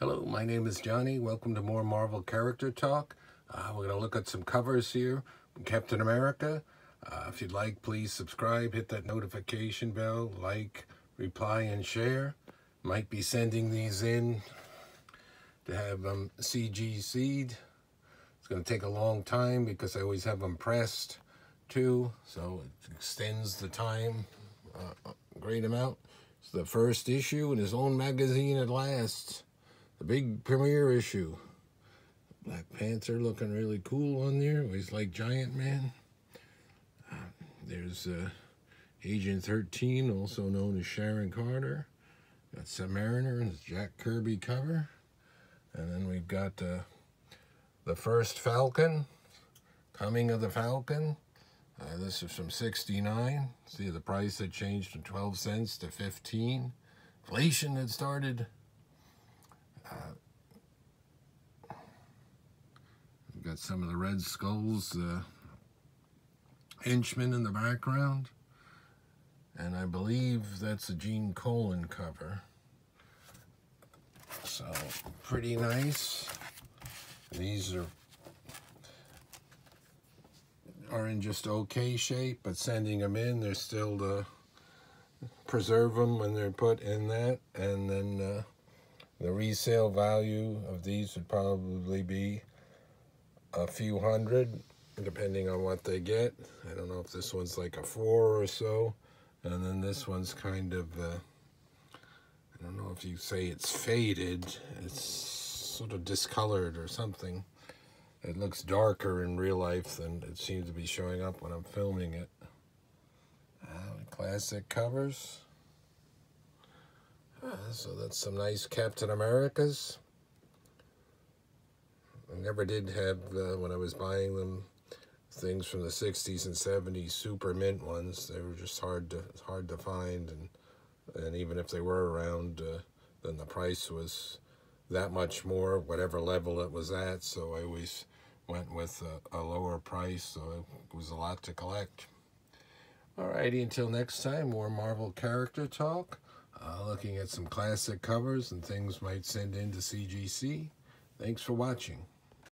Hello, my name is Johnny. Welcome to more Marvel Character Talk. Uh, we're going to look at some covers here Captain America. Uh, if you'd like, please subscribe, hit that notification bell, like, reply, and share. Might be sending these in to have them um, CGC'd. It's going to take a long time because I always have them pressed too, so it extends the time uh, a great amount. It's the first issue in his own magazine at last the big premiere issue. Black Panther looking really cool on there. Always like Giant Man. Uh, there's uh, Agent 13, also known as Sharon Carter. Got Submariner and Jack Kirby cover. And then we've got uh, the first Falcon, Coming of the Falcon. Uh, this is from 69. See the price had changed from 12 cents to 15. Inflation had started We've got some of the Red Skulls, uh, henchmen in the background. And I believe that's a Gene Colan cover. So, pretty nice. These are are in just okay shape, but sending them in, they're still to preserve them when they're put in that. And then uh, the resale value of these would probably be a few hundred, depending on what they get. I don't know if this one's like a four or so. And then this one's kind of, uh, I don't know if you say it's faded. It's sort of discolored or something. It looks darker in real life than it seems to be showing up when I'm filming it. Uh, classic covers. So that's some nice Captain Americas. I never did have, uh, when I was buying them, things from the 60s and 70s, super mint ones. They were just hard to hard to find, and and even if they were around, uh, then the price was that much more, whatever level it was at. So I always went with a, a lower price, so it was a lot to collect. Alrighty, until next time, more Marvel character talk. Uh, looking at some classic covers and things might send in to CGC. Thanks for watching.